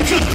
Trapped